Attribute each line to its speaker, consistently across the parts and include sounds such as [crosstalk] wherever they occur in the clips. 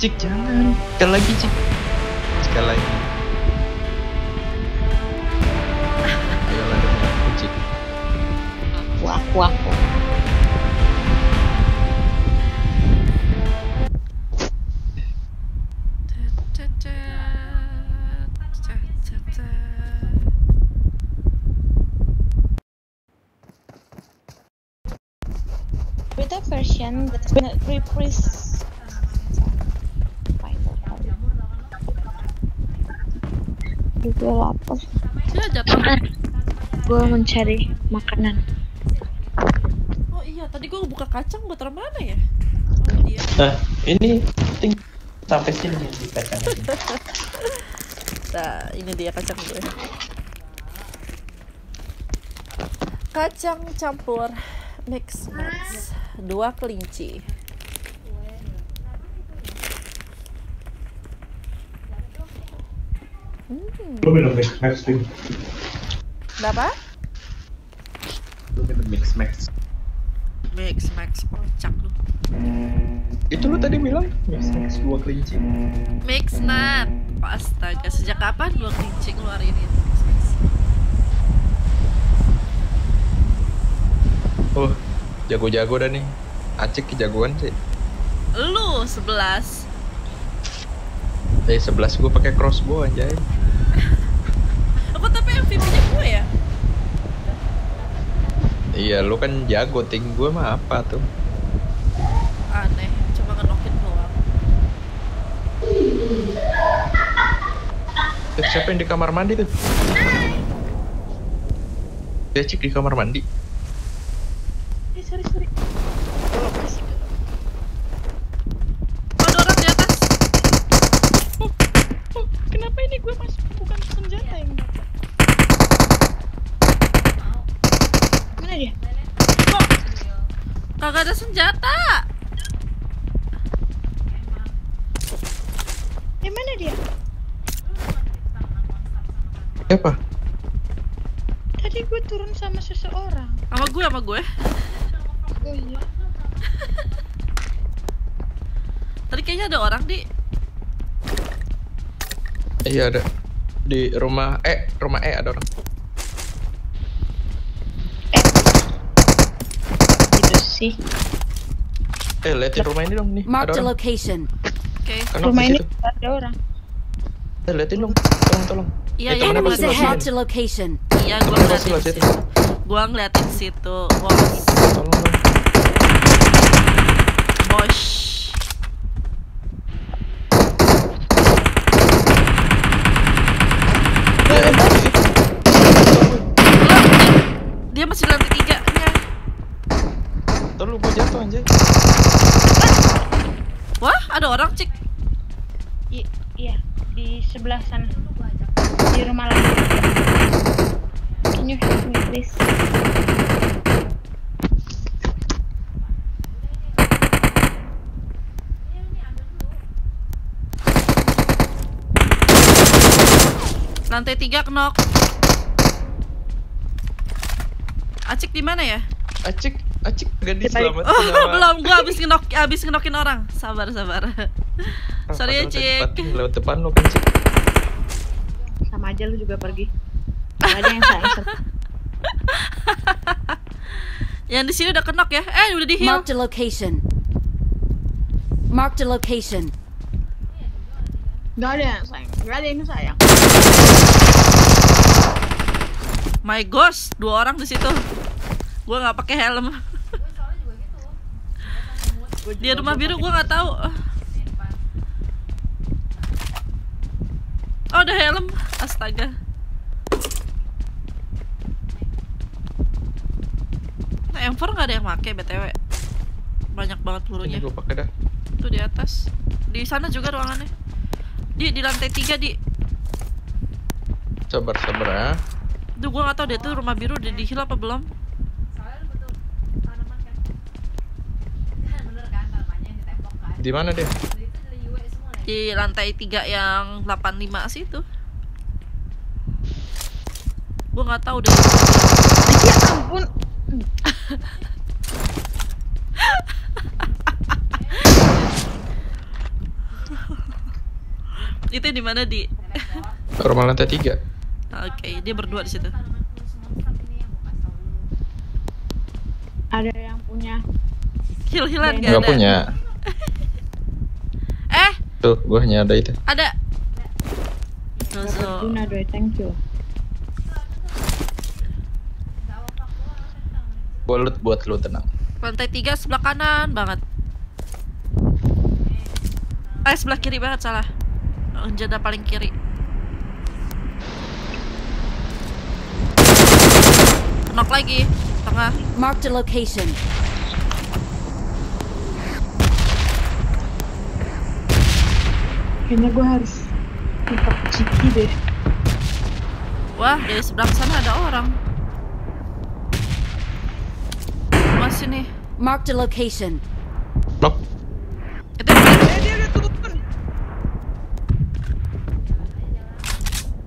Speaker 1: Cik jangan. Sekali lagi cik. Sekali lagi. Ayolah demi aku cik.
Speaker 2: Aku, aku, aku. Beta version that's been reprise. Finder kali. Aduh, gue lapar.
Speaker 3: Ya.
Speaker 2: Gue mencari makanan.
Speaker 3: Oh iya, tadi gue buka kacang buat mana ya? Oh dia.
Speaker 1: Nah ini ting sampai sini di kacang ini. [laughs]
Speaker 3: Nah, ini dia kacang gue. Kacang campur mix mix dua kelinci. Hmm,
Speaker 4: Lu minum mix max Tim.
Speaker 3: berapa?
Speaker 1: Lu minum mix max.
Speaker 3: Mix max kocak lu.
Speaker 1: Itu lu tadi bilang mix max dua kelinci.
Speaker 3: Mix nut. Astaga, sejak kapan dua kelinci? Mix Max?
Speaker 1: Oh jago-jago dah nih. Acik jagoan sih.
Speaker 3: Lu 11
Speaker 1: Eh 11 gue pakai crossbow anjay.
Speaker 3: Apa tapi MVP-nya gue ya?
Speaker 1: Iya lu kan jago ting gue mah apa tuh?
Speaker 3: Aneh, cuma ngenokin doang.
Speaker 1: Siapa yang di kamar mandi tuh? Dia cik di kamar mandi.
Speaker 2: Eh, sorry, sorry. Belum kasih.
Speaker 3: Oh, ada orang di atas.
Speaker 2: Oh, kenapa ini gue masuk bukan senjata yang dapat? Mana dia?
Speaker 3: Kok kagak ada senjata?
Speaker 2: Eh, mana dia?
Speaker 1: Siapa?
Speaker 2: Tadi gue turun sama seseorang.
Speaker 3: Sama gue, sama gue.
Speaker 2: Oh iya.
Speaker 3: Tadi kayaknya ada orang di
Speaker 1: Iya ada di rumah E, rumah E ada orang.
Speaker 2: Gitu sih.
Speaker 1: Eh liatin rumah ini dong nih. Ada orang.
Speaker 5: location.
Speaker 3: Oke.
Speaker 1: Kenapa
Speaker 2: Rumah ini ada orang.
Speaker 1: Eh liatin dong. Tolong tolong.
Speaker 3: Iya,
Speaker 1: Eh,
Speaker 3: iya,
Speaker 5: to location.
Speaker 3: Iya, gua ngeliatin situ. Gua ngeliatin situ. Bos.
Speaker 1: Tolong dong.
Speaker 3: Bos.
Speaker 1: Eh,
Speaker 3: Dia masih di lantai tiga. Ya.
Speaker 1: Tolong gua jatuh anjay.
Speaker 3: Wah, ada orang, Cik.
Speaker 2: I iya, di sebelah sana. Di rumah lagi. You help me please?
Speaker 3: Lantai tiga knock. Acik di mana ya?
Speaker 1: Acik, acik
Speaker 2: balik-
Speaker 1: diselamatkan.
Speaker 3: Oh, [laughs] belum. Gua habis ngenok habis ngenokin orang. Sabar, sabar.
Speaker 1: Ah,
Speaker 3: Sorry ya,
Speaker 1: padahal tadi
Speaker 3: Cik.
Speaker 1: Patin Lewat depan lo kan Cik.
Speaker 2: Sama aja lu juga pergi. Gak ada yang [laughs]
Speaker 3: Yang di sini udah kenok ya? Eh, udah di heal.
Speaker 5: Marked a location. Marked a location.
Speaker 2: Gak ada yang sayang. Gak ada yang sayang.
Speaker 3: My gosh, dua orang di situ. Gua nggak pakai helm. Di rumah biru gua nggak tahu. Oh, ada helm. Astaga. M4 nggak ada yang make BTW. Banyak banget
Speaker 1: Ini
Speaker 3: pelurunya.
Speaker 1: gua pakai dah.
Speaker 3: Tuh di atas. Di sana juga ruangannya. Di di lantai tiga di.
Speaker 1: Sabar sabar ya.
Speaker 3: Duh, gua nggak tahu dia tuh rumah biru udah di heal apa belum.
Speaker 1: Di mana dia?
Speaker 3: Di lantai tiga yang 85 situ. Gua nggak tahu deh.
Speaker 2: Ya ampun. [laughs]
Speaker 3: Itu di mana di?
Speaker 1: Rumah lantai tiga.
Speaker 3: Oke, dia berdua di situ.
Speaker 2: Ada yang punya.
Speaker 3: Heal-healan gak
Speaker 1: Nggak
Speaker 3: ada?
Speaker 1: punya. [laughs]
Speaker 3: Eh,
Speaker 1: Tuh, gua hanya ada itu.
Speaker 3: ada.
Speaker 2: Doi, thank you.
Speaker 1: Gua loot buat lu tenang.
Speaker 3: Lantai tiga sebelah kanan banget. Eh sebelah kiri banget salah. Jada paling kiri. Knock lagi tengah.
Speaker 5: Marked a location.
Speaker 2: Kayaknya gue harus pick ciki deh.
Speaker 3: Wah dari sebelah sana ada orang. Masih nih.
Speaker 5: Marked a location.
Speaker 1: Knock.
Speaker 3: Itu
Speaker 4: Eh dia udah turun.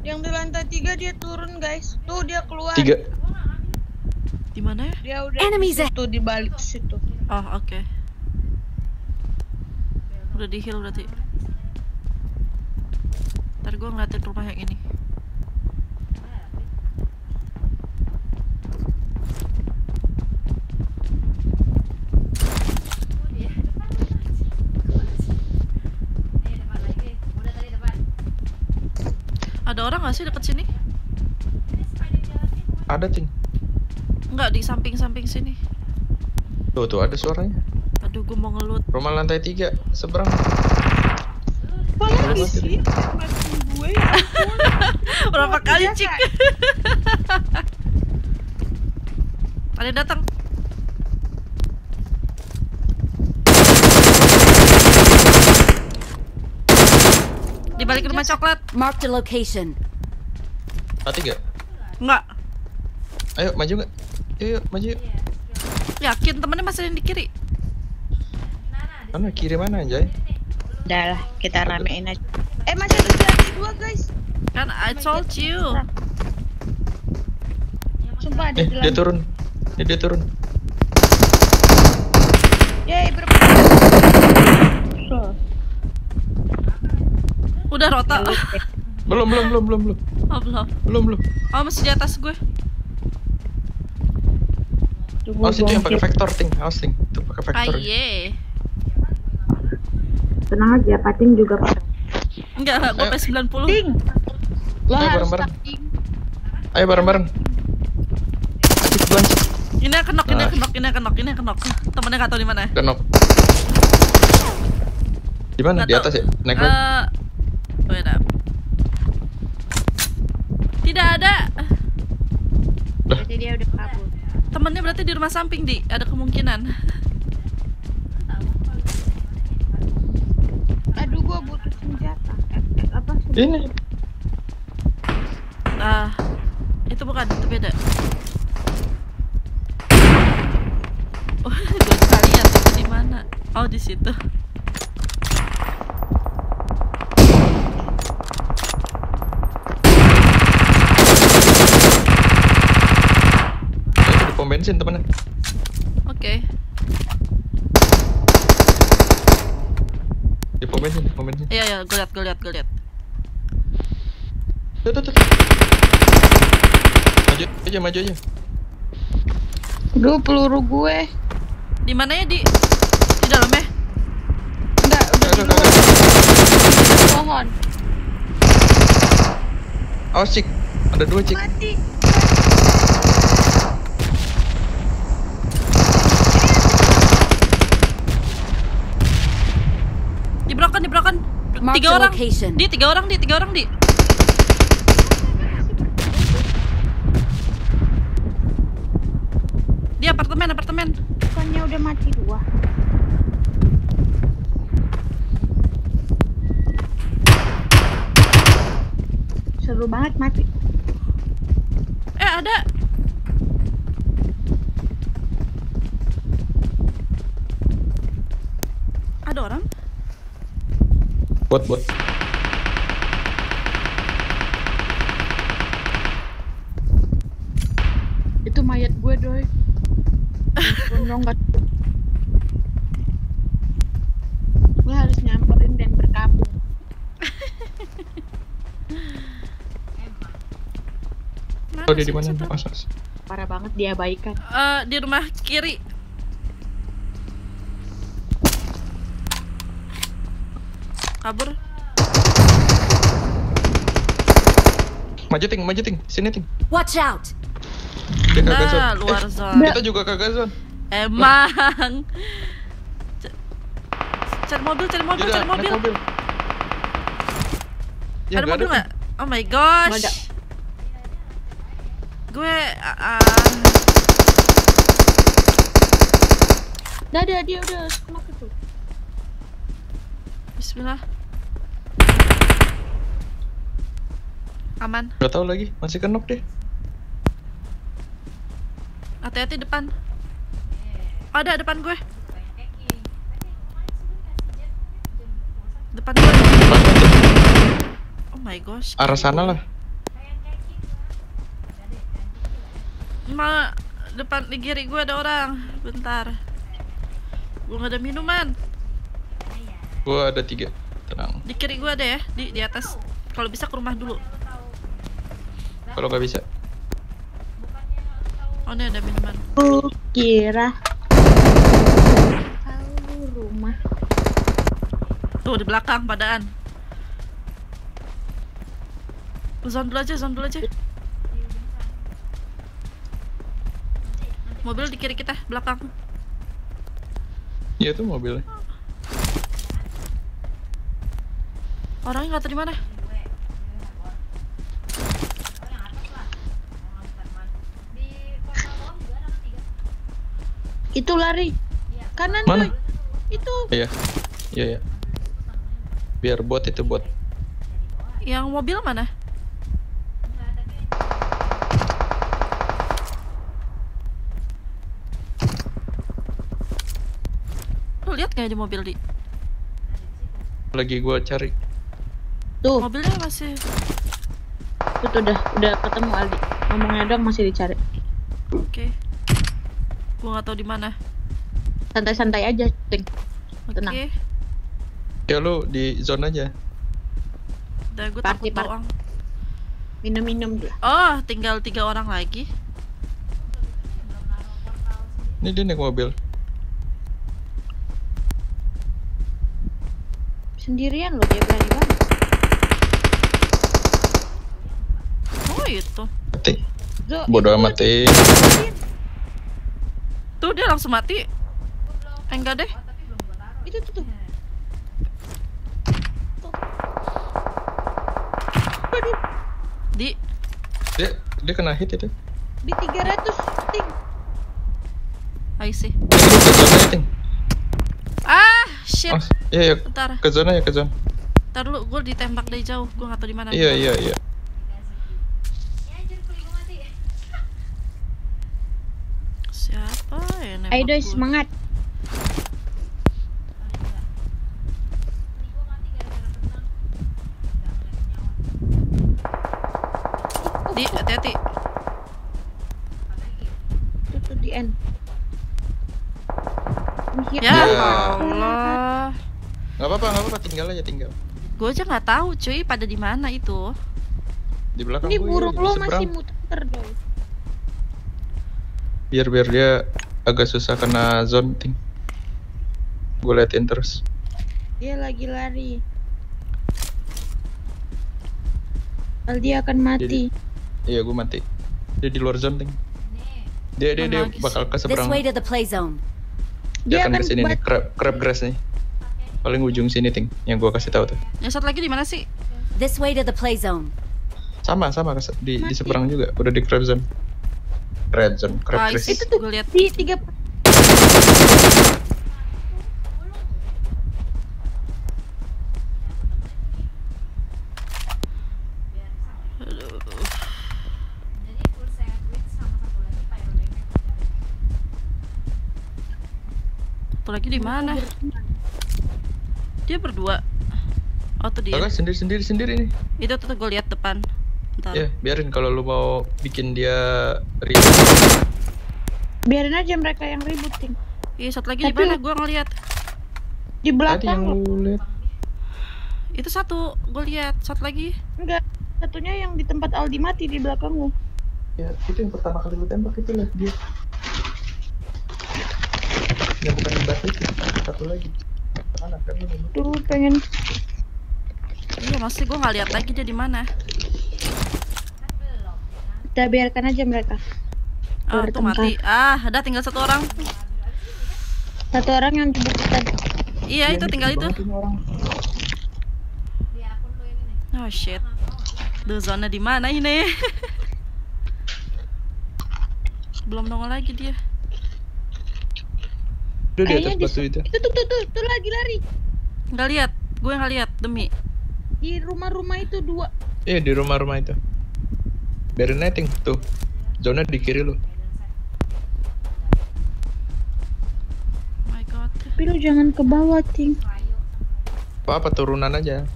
Speaker 4: Yang di lantai tiga dia turun guys. Tuh dia keluar.
Speaker 1: Tiga.
Speaker 3: di mana ya?
Speaker 4: Dia udah
Speaker 5: Enemies
Speaker 4: di situ di balik situ.
Speaker 3: Oh oke. Udah di heal berarti. Ntar gue ngeliatin rumah yang ini. Ada orang gak sih deket sini?
Speaker 1: Ada ting.
Speaker 3: Enggak di samping-samping sini.
Speaker 1: Tuh, tuh ada suaranya.
Speaker 3: Aduh, gue mau ngelut.
Speaker 1: Rumah lantai tiga seberang.
Speaker 4: Apa lagi sih? Makin gue ya. [laughs]
Speaker 3: Berapa kali cik? Ada datang. Di balik rumah coklat.
Speaker 5: Marked a location.
Speaker 1: A tiga.
Speaker 3: Enggak.
Speaker 1: Ayo maju nggak? Yuk, yuk, maju yuk.
Speaker 3: Yakin temennya masih yang di kiri.
Speaker 1: Mana kiri mana anjay?
Speaker 4: Udah lah, kita ramein aja. Eh masih ada dua guys.
Speaker 3: Kan I told you.
Speaker 4: Sumpah ada
Speaker 1: Eh,
Speaker 4: di
Speaker 1: dia turun. Eh, dia turun.
Speaker 4: Yeay berapa?
Speaker 3: Udah rota.
Speaker 1: Belum, belum, belum, belum, belum.
Speaker 3: Oh, belum.
Speaker 1: Belum, belum.
Speaker 3: Oh, masih di atas gue.
Speaker 4: tunggu
Speaker 1: Awas itu yang pakai vektor ting. Awas ting. Itu pakai vektor.
Speaker 3: Aye.
Speaker 2: Tenang aja, pating juga pakai.
Speaker 3: Enggak, gue
Speaker 1: Ayo.
Speaker 3: P90.
Speaker 4: Ting. Lo
Speaker 1: Ayo, bareng-bareng. Ayo bareng-bareng. Asik belanja.
Speaker 3: Ini yang kenok, ini yang
Speaker 1: Ah.
Speaker 3: kenok, ini yang kenok, ini yang kenok. Temennya gak tau di mana.
Speaker 1: Udah knock. Di mana? Di atas ya? Naik lagi.
Speaker 3: Eh, wait up. Tidak ada.
Speaker 2: Berarti dia udah kabur.
Speaker 3: Di rumah samping, Di. Ada kemungkinan.
Speaker 4: Aduh gua butuh senjata. Apa sih?
Speaker 1: Ini.
Speaker 3: Ah, itu bukan, itu beda. Oh, gue sekalian itu di mana? Oh, di situ.
Speaker 1: Pom bensin temennya.
Speaker 3: Oke.
Speaker 1: Di pom bensin, di pom bensin.
Speaker 3: Iya, iya, gue liat, gue liat, gue liat.
Speaker 1: Tuh, tuh, tuh. Maju aja, maju aja.
Speaker 4: Aduh peluru gue.
Speaker 3: Di mana ya, Di? Di dalam ya?
Speaker 4: Enggak, udah di luar. Di pohon.
Speaker 1: Awas cik. Ada dua cik.
Speaker 4: Mati.
Speaker 3: Di belakang, di belakang.
Speaker 5: Mark
Speaker 3: Tiga orang.
Speaker 5: location.
Speaker 3: Di, tiga orang, Di, tiga orang, Di. Di apartemen, apartemen.
Speaker 2: Bukannya udah mati dua. Seru banget mati.
Speaker 3: Eh, ada. Ada
Speaker 1: Bot, bot.
Speaker 2: Itu mayat gue, doi. Gondong gak Gue harus nyamperin dan berkabung.
Speaker 1: Oh, dia di mana?
Speaker 4: Parah banget dia
Speaker 3: baikan. Uh, di rumah kiri. Kabur.
Speaker 1: Maju ting, maju ting, sini ting.
Speaker 5: Watch out!
Speaker 1: Dia kagak zone.
Speaker 3: Nah, luar
Speaker 1: Eh,
Speaker 3: zone.
Speaker 1: kita juga kagak zone.
Speaker 3: Emang. Cari mobil, cari mobil, cari mobil.
Speaker 1: naik mobil. Ya,
Speaker 3: ada
Speaker 1: nggak
Speaker 3: mobil
Speaker 1: Ting.
Speaker 3: nggak? Oh my gosh. Gue ah, ah.
Speaker 4: Udah ada dia udah kenapa tuh?
Speaker 3: Bismillah. Aman.
Speaker 1: Gak tahu lagi, masih kenok dia.
Speaker 3: Hati-hati depan. Ada depan gue. Depan gue. Oh my gosh.
Speaker 1: Arah sana lah.
Speaker 3: Ma, depan di kiri gue ada orang. Bentar. Gue gak ada minuman.
Speaker 1: Gua ada tiga. Tenang.
Speaker 3: Di kiri gue ada ya, di di atas. Kalau bisa ke rumah dulu.
Speaker 1: Kalau nggak bisa,
Speaker 3: Oh, ini ada minuman.
Speaker 4: Ku kira tahu rumah.
Speaker 3: Tuh di belakang padaan. Zone dulu aja, zone dulu aja. Mobil di kiri kita, belakang.
Speaker 1: iya tuh mobilnya.
Speaker 3: Orangnya nggak tahu di mana.
Speaker 4: Itu lari. Kanan
Speaker 1: Mana?
Speaker 4: Boy. Itu.
Speaker 1: Iya, iya ya. Biar bot itu bot.
Speaker 3: Yang mobil mana? Lu lihat nggak ada mobil di?
Speaker 1: Lagi gua cari.
Speaker 4: Tuh,
Speaker 3: Mobilnya masih.
Speaker 4: tuh, tuh udah udah ketemu Aldi. Ngomongnya dong masih dicari.
Speaker 3: Oke. Gua nggak tahu di mana.
Speaker 4: Santai-santai aja, Ting.
Speaker 3: Oke.
Speaker 4: Tenang.
Speaker 1: Ya lu di zone aja.
Speaker 3: Udah gue
Speaker 4: Party,
Speaker 3: takut doang.
Speaker 4: Minum-minum dulu.
Speaker 3: Oh, tinggal tiga orang lagi.
Speaker 1: Ini dia naik mobil.
Speaker 4: Sendirian loh dia berani banget.
Speaker 3: Oh itu.
Speaker 1: Mati. Bodoh amat eh.
Speaker 3: Tuh dia langsung mati. Eh, enggak deh.
Speaker 4: Itu tuh tuh.
Speaker 3: Di
Speaker 1: Dia dia kena hit itu.
Speaker 4: di 300 Ting.
Speaker 3: I see.
Speaker 1: Ya, Ting.
Speaker 3: Ah, shit.
Speaker 1: Oh, iya iya
Speaker 3: Bentar.
Speaker 1: ke zona ya ke zona.
Speaker 3: Ntar dulu gue ditembak dari jauh. Gue nggak tahu di mana.
Speaker 1: Iya iya iya.
Speaker 3: Siapa ya nembak
Speaker 4: Ayo doi
Speaker 3: gua?
Speaker 4: semangat.
Speaker 3: Di hati-hati.
Speaker 4: Tuh di end.
Speaker 3: Ya
Speaker 1: Ya.
Speaker 3: Allah.
Speaker 1: Nggak apa-apa nggak apa-apa tinggal aja tinggal.
Speaker 3: Gue aja nggak tahu cuy pada di mana itu.
Speaker 1: Di belakang
Speaker 4: Ini
Speaker 1: gua,
Speaker 4: burung
Speaker 1: iya,
Speaker 4: lo
Speaker 1: seberang.
Speaker 4: masih muter doi.
Speaker 1: Biar biar dia agak susah kena zone ting. Gue liatin terus.
Speaker 4: Dia lagi lari. Aldi akan mati.
Speaker 1: Iya gue mati. Dia di luar zone ting. Dia dia dia bakal ke
Speaker 5: This
Speaker 1: seberang.
Speaker 5: way to the play zone.
Speaker 1: Dia
Speaker 4: Dia
Speaker 1: akan
Speaker 4: akan
Speaker 1: ke sini nih, crab crab grass nih. Paling ujung sini ting, yang gua kasih tahu tuh.
Speaker 3: Yang satu lagi di mana sih?
Speaker 5: This way to the play zone.
Speaker 1: Sama sama di di
Speaker 4: Mati.
Speaker 1: seberang juga, udah di crab zone. Red zone, crab
Speaker 3: Ah,
Speaker 1: grass.
Speaker 3: itu tuh gue lihat.
Speaker 4: Di tiga
Speaker 3: Satu lagi di mana? Dia berdua. Oh tuh dia.
Speaker 1: Kakak sendiri sendiri sendiri nih.
Speaker 3: Itu tuh, gue lihat depan.
Speaker 1: Ya biarin kalau lu mau bikin dia ribet.
Speaker 4: biarin aja mereka yang ribut ting.
Speaker 3: Iya satu lagi di
Speaker 4: Tapi-
Speaker 3: mana? Gue ngeliat.
Speaker 4: Di
Speaker 1: Tadi yang
Speaker 4: belakang lo.
Speaker 1: lu lihat.
Speaker 3: Itu satu gue lihat. Satu lagi.
Speaker 4: Enggak. Satunya yang di tempat Aldi mati di belakangmu.
Speaker 1: Ya, itu yang pertama kali lu tembak itu lah dia. Yang bukan di batu itu, satu lagi. Anak kan lu.
Speaker 2: Tuh pengen
Speaker 3: Iya, maksudnya gue nggak lihat lagi dia di mana.
Speaker 2: Kita biarkan aja mereka.
Speaker 3: Ah, tuh mati. Ah, ada tinggal satu orang.
Speaker 2: Satu orang yang dibutuhkan.
Speaker 3: Iya, itu tinggal itu. Oh shit. Duh, zona di mana ini? [laughs] Belum nongol lagi dia.
Speaker 1: Udah di atas batu itu.
Speaker 2: Itu tuh tuh tuh, tuh lagi lari.
Speaker 3: Nggak lihat. Gue nggak lihat demi.
Speaker 2: Di rumah-rumah itu dua.
Speaker 1: Iya di rumah-rumah itu. Biarin netting tuh. Zona di kiri lu.
Speaker 3: Oh my god.
Speaker 2: Tapi lu jangan ke bawah, Ting.
Speaker 1: Apa apa turunan aja.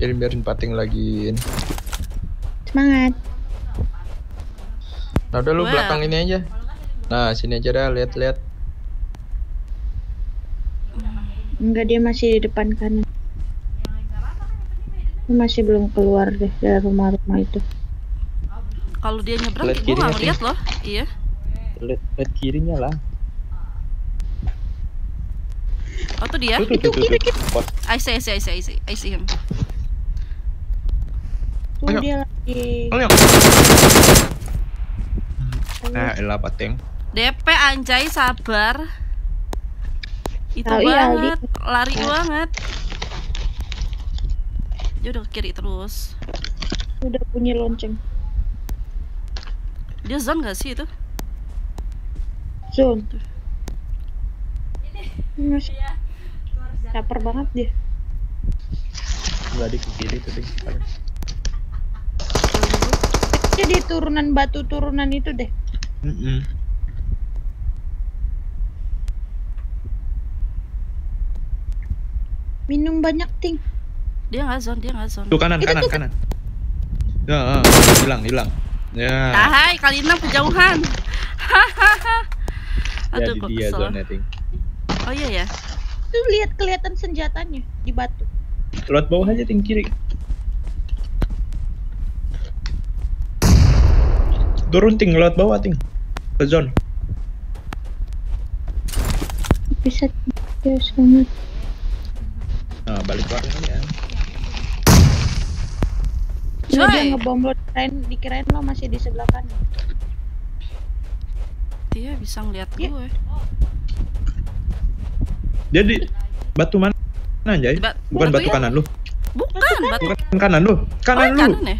Speaker 1: Jadi biarin pating lagi.
Speaker 2: Semangat.
Speaker 1: Nah udah lu
Speaker 3: Wah.
Speaker 1: belakang ini aja. Nah sini aja dah lihat-lihat.
Speaker 2: Enggak, dia masih di depan kanan. Dia masih belum keluar deh dari rumah-rumah itu.
Speaker 3: Kalau dia nyebrang,
Speaker 1: Lihat
Speaker 3: gue nggak ngeliat loh. Iya.
Speaker 1: Lihat, lihat kirinya lah.
Speaker 3: Oh tuh dia.
Speaker 1: Tuh. tuh. Pas.
Speaker 3: I see, I see, I see, I see, I see him.
Speaker 2: Tuh
Speaker 1: Ayo.
Speaker 2: dia lagi.
Speaker 1: Ayo. Nah, elah pating.
Speaker 3: DP anjay sabar. Itu
Speaker 2: Tahu ya, Aldi.
Speaker 3: banget, lari banget. Dia udah ke kiri terus.
Speaker 2: Udah punya lonceng.
Speaker 3: Dia zone gak sih itu?
Speaker 2: Zone. Masih caper banget dia.
Speaker 1: Enggak di ke kiri tuh ding. Paling.
Speaker 2: Dia di turunan batu turunan itu deh.
Speaker 1: Mm-mm.
Speaker 2: Minum banyak, Ting.
Speaker 3: Dia nggak zone, dia nggak zone.
Speaker 1: Tuh kanan
Speaker 2: Itu
Speaker 1: kanan
Speaker 2: tuh-
Speaker 1: kanan. Ya, ah, hilang hilang. Ya.
Speaker 3: Tahai, kali enam kejauhan. Hahaha. [laughs] Aduh,
Speaker 1: Jadi
Speaker 3: kok
Speaker 1: dia
Speaker 3: kesel.
Speaker 1: zone.
Speaker 3: Oh iya ya.
Speaker 2: Tuh lihat kelihatan senjatanya di batu.
Speaker 1: Lewat bawah aja ting kiri. Turun ting lewat bawah ting. Ke zone.
Speaker 2: Bisa ya sangat.
Speaker 1: Nah, balik belakang aja.
Speaker 2: Nah, dia ngebom lo dikirain, dikirain lo masih di sebelah kanan.
Speaker 3: Dia bisa ngeliat
Speaker 2: Iya.
Speaker 3: gue.
Speaker 1: Dia di batu mana? Anjay.
Speaker 3: Di ba-
Speaker 1: Bukan
Speaker 3: batu
Speaker 1: batu
Speaker 3: ya?
Speaker 1: kanan lu.
Speaker 3: Bukan, batu.
Speaker 1: Bukan kanan lu.
Speaker 3: Oh,
Speaker 1: Kanan
Speaker 3: yang
Speaker 1: lu.
Speaker 3: kanan ya?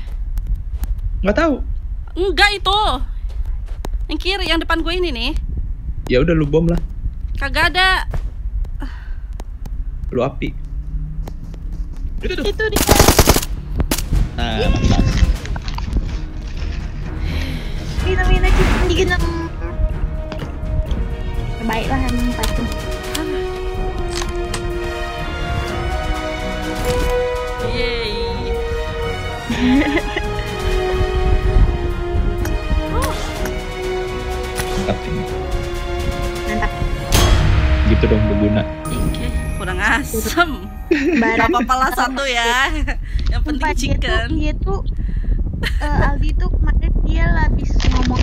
Speaker 1: Nggak tahu.
Speaker 3: Enggak itu. Yang kiri, yang depan gue ini nih.
Speaker 1: Ya udah lu bom lah.
Speaker 3: Kagak ada.
Speaker 1: Lu api. Itu tuh.
Speaker 2: Itu dia.
Speaker 1: Mantap.
Speaker 2: Minum minum minum digenam. Baiklah emang.
Speaker 3: Yeay.
Speaker 1: Mantap ting.
Speaker 2: Mantap.
Speaker 1: Gitu dong berguna.
Speaker 3: Oke, kurang asem. Gak apa-apa lah satu ya. Yang penting
Speaker 2: Sumpah, dia tuh,
Speaker 3: chicken.
Speaker 2: dia tuh eh, Aldi tuh kemarin dia habis ngomong